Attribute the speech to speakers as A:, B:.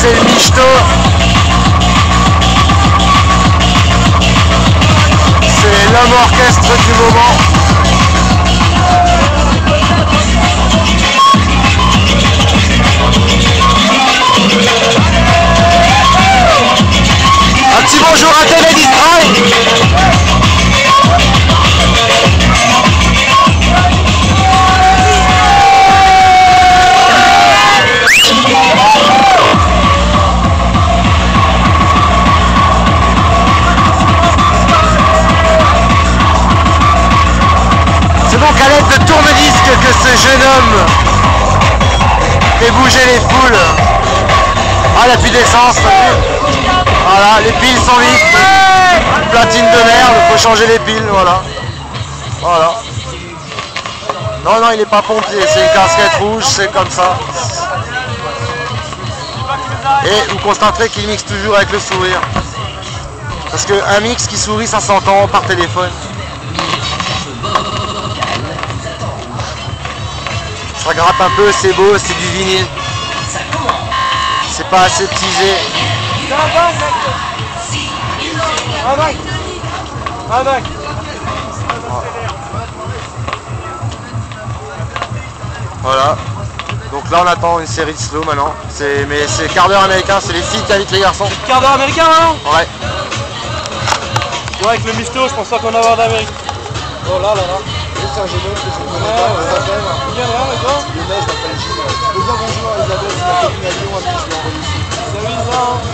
A: c'est le michto. C'est l'homme orchestre du moment. Un petit bonjour à TV ce jeune homme fait bouger les foules. Ah, il n'y a plus d'essence. Voilà, les piles sont vides. Platine de merde, faut changer les piles, voilà. Voilà. Non, non, il n'est pas pompier, c'est une casquette rouge, c'est comme ça. Et vous constaterez qu'il mixe toujours avec le sourire. Parce qu'un mix qui sourit, ça s'entend par téléphone. Ça gratte un peu, c'est beau, c'est du vinyle. C'est pas assez teasé. Voilà. Donc là on attend une série de slow maintenant. C'est mais c'est quart d'heure américain, c'est les filles qui invitent les garçons.
B: Quart d'heure américain maintenant
A: Ouais.
B: Ouais, avec le misto, je pense pas qu'on va avoir d'Amérique.
C: Oh là là là. C'est un jeune homme que je ne connais pas, il s'appelle.
B: Il vient de là, d'accord
C: Lionel, je l'appelle Gilles. Bonjour, c'est la à Lyon, à qui je l'ai.